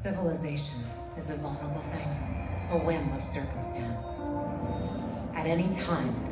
Civilization is a vulnerable thing, a whim of circumstance. At any time,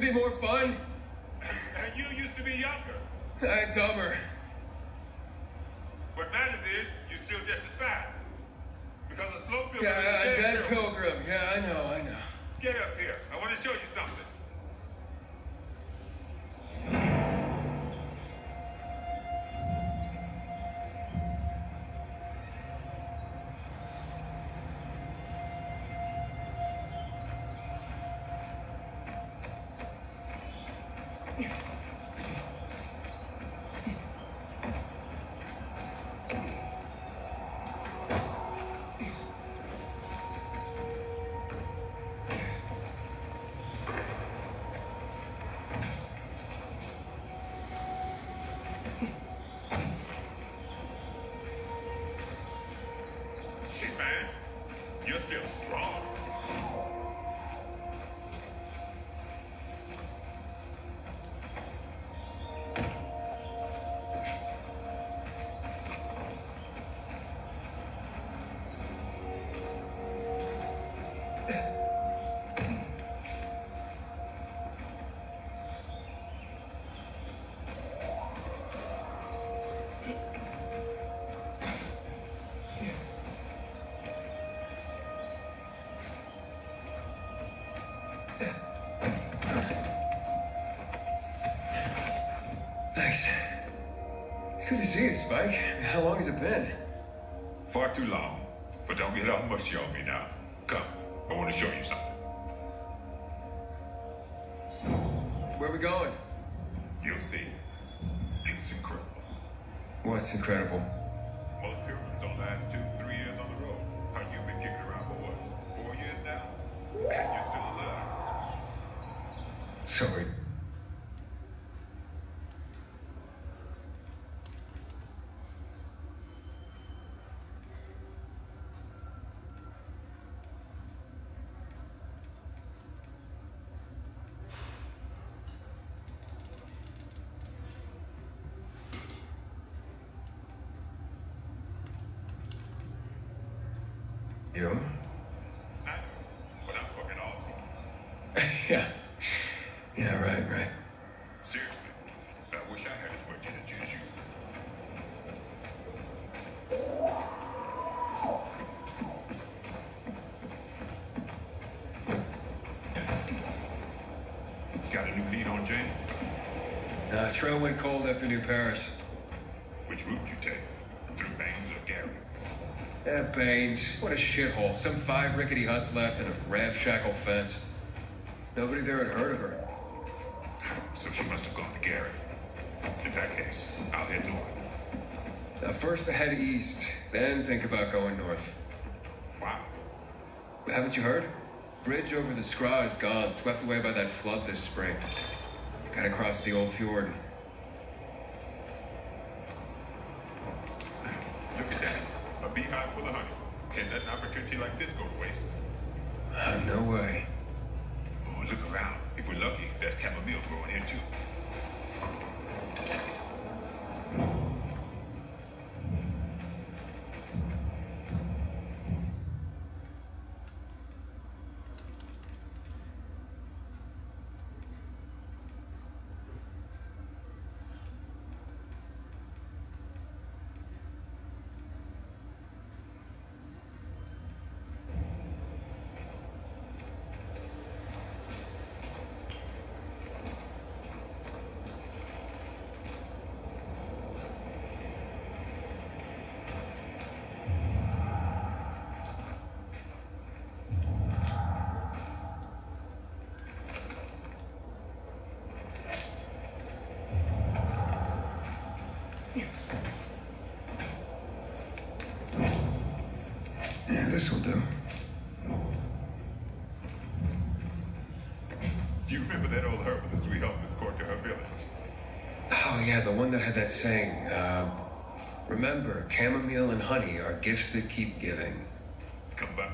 to be more fun. Thanks. It's good to see you, Spike. How long has it been? Far too long. But don't get all mushy on me now. Come, I want to show you something. Where are we going? You'll see. It's incredible. What's incredible? I wish I had as much energy as you. Got a new lead on Jane? Uh, trail went cold after New Paris. Which route you take? Through Baines or Gary? Yeah, Baines. What a shithole. Some five rickety huts left and a ramshackle fence. Nobody there had heard of her. So she must have gone to Gary. In that case, I'll head north. Now, first head east, then think about going north. Wow. Haven't you heard? Bridge over the Skra is gone, swept away by that flood this spring. Gotta cross the old fjord. Look at that. A beehive full of honey. Can't let an opportunity like this go to waste? Uh, no way. Oh, look around. If we're lucky, there's chamomile growing here too. Oh, yeah, the one that had that saying. Uh, remember, chamomile and honey are gifts that keep giving. Come back.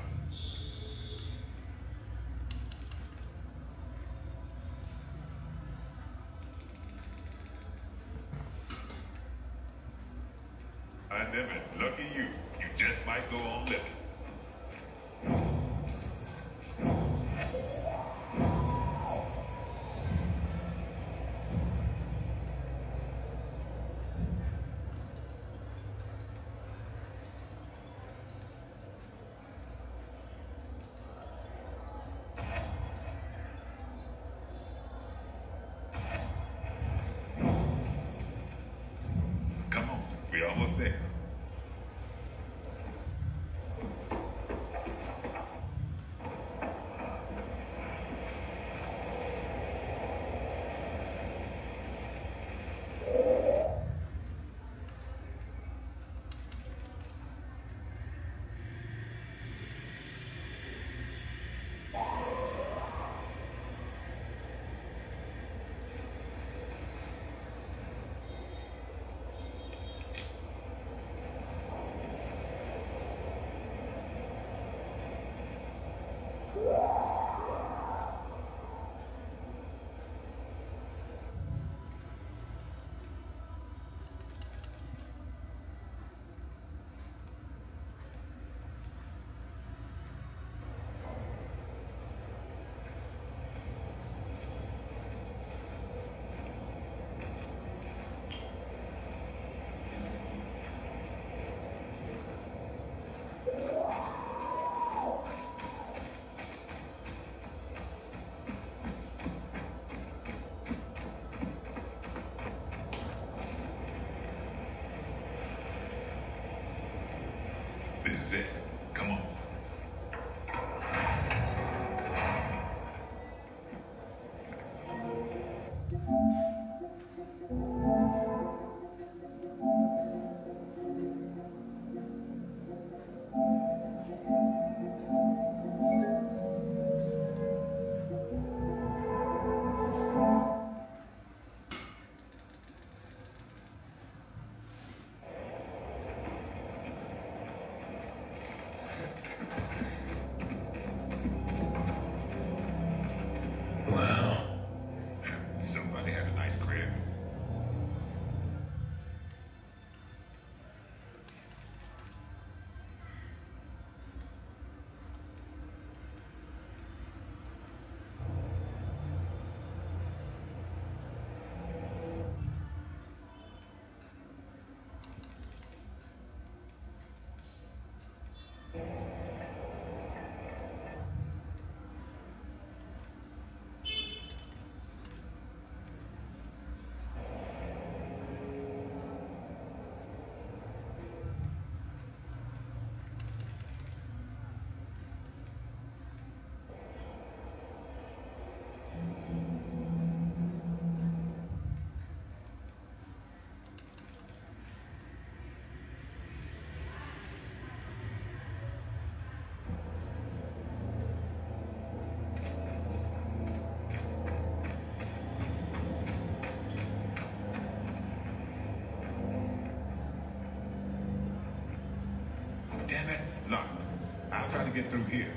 Try to get through here.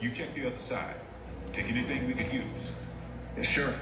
You check the other side. Take anything we could use. Yeah, sure.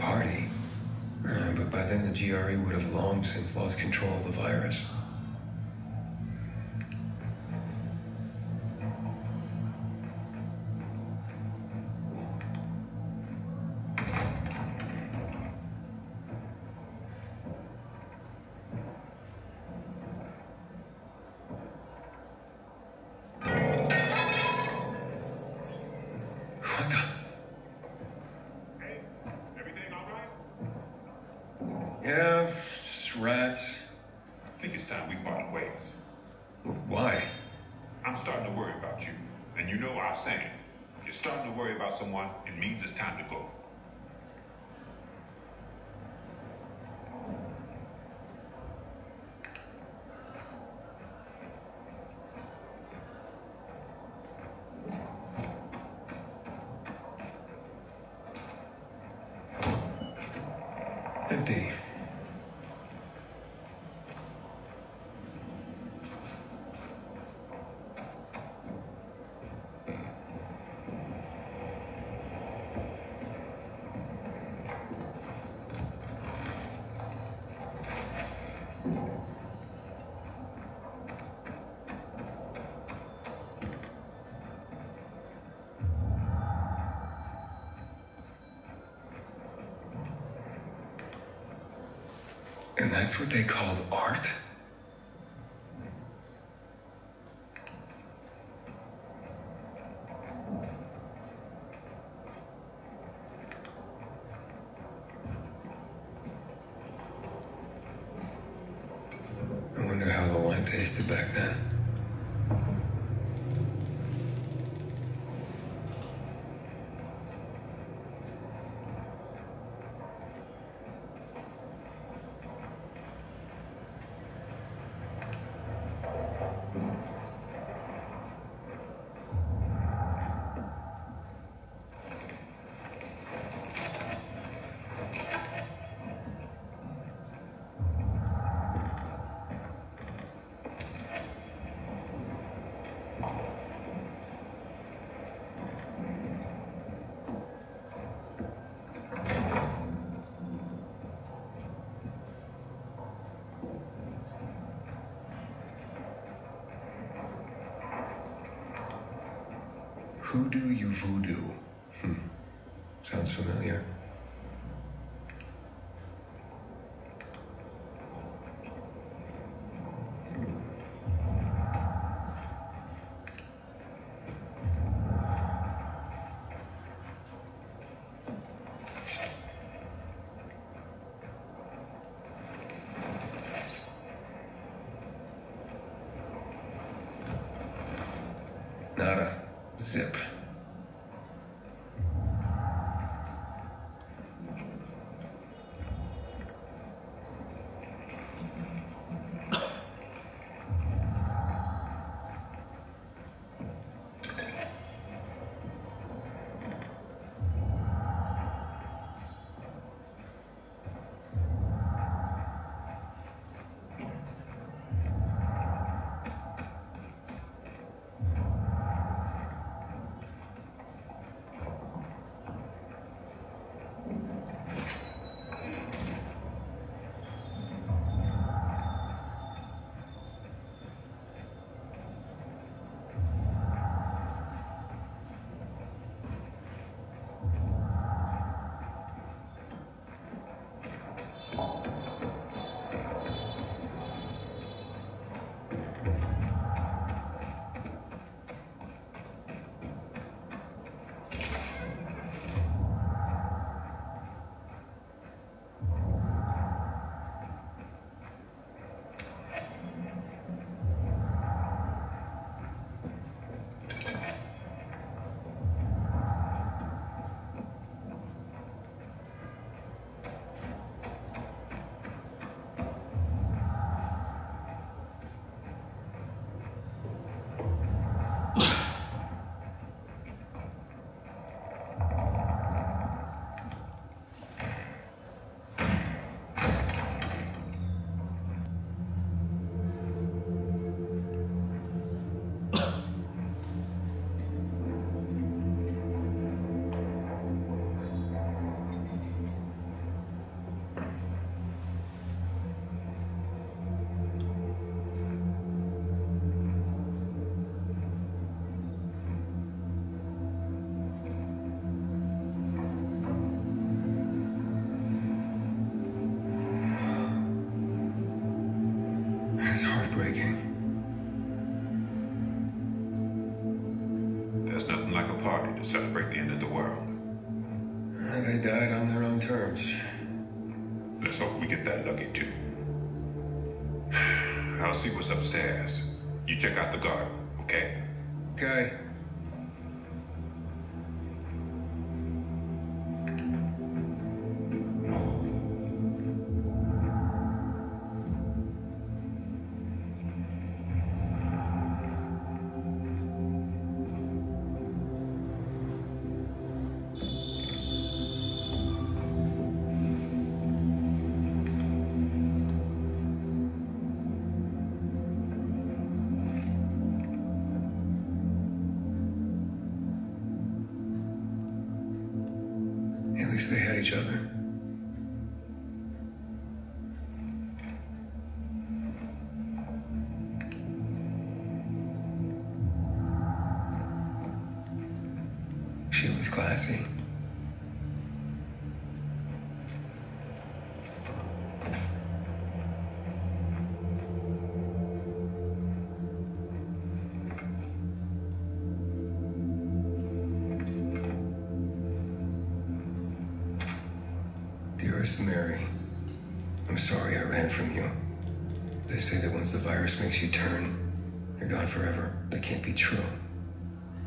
Party. But by then the GRE would have long since lost control of the virus. That's what they called art? Who do you voodoo? Hmm. Sounds familiar.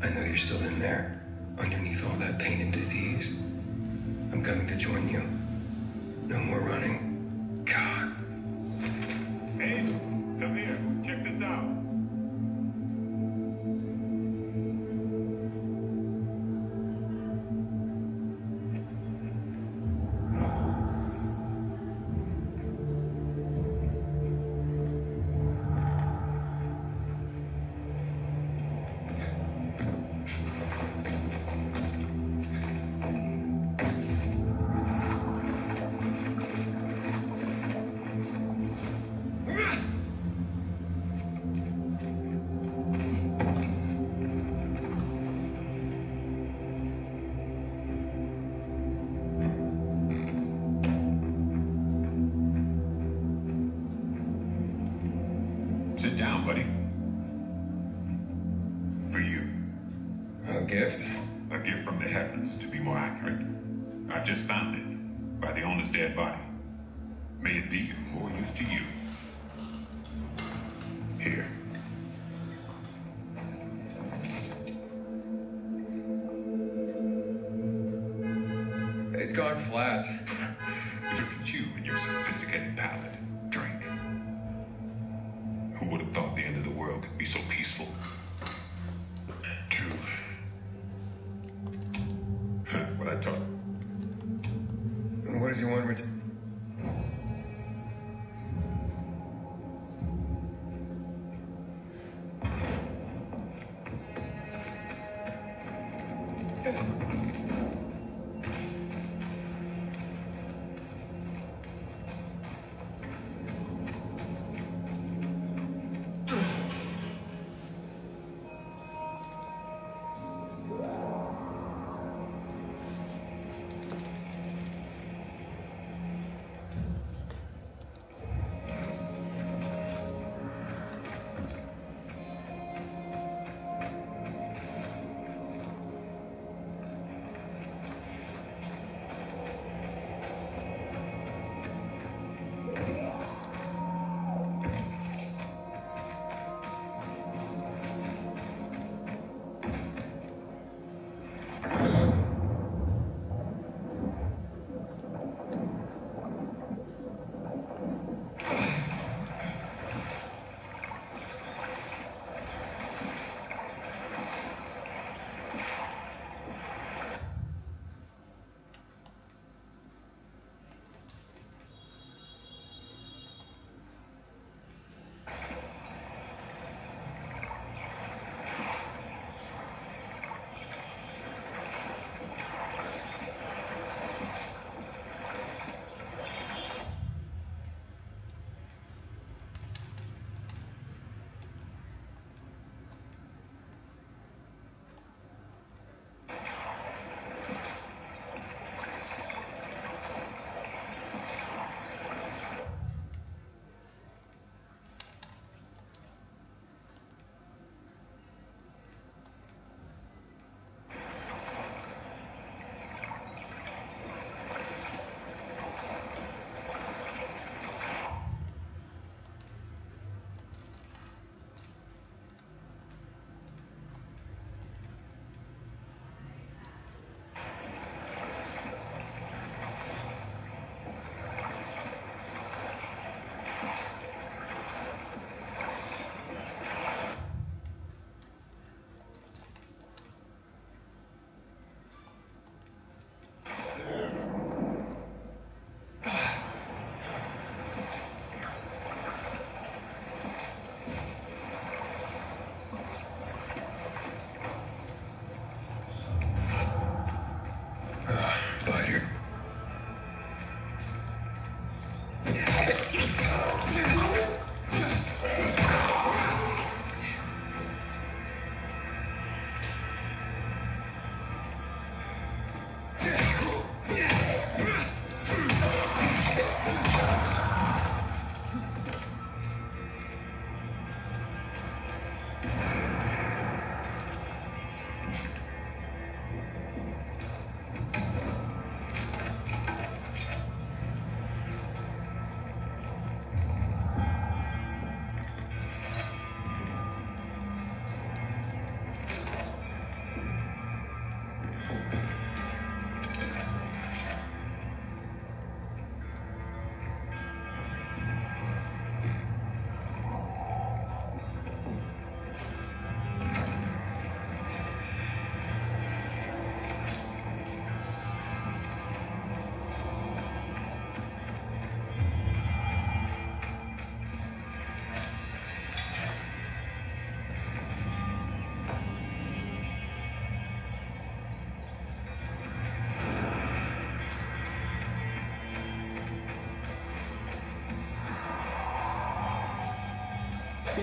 I know you're still in there, underneath all that pain and disease. I'm coming to join you. No more running. A gift? A gift from the heavens, to be more accurate. I've just found it by the owner's dead body. May it be of more use to you. Here. It's gone flat.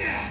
Yeah.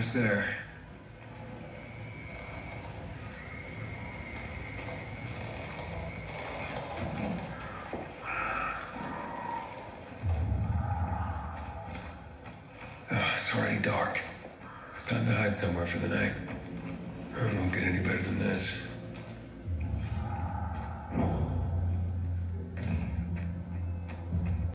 There. Oh, it's already dark. It's time to hide somewhere for the night.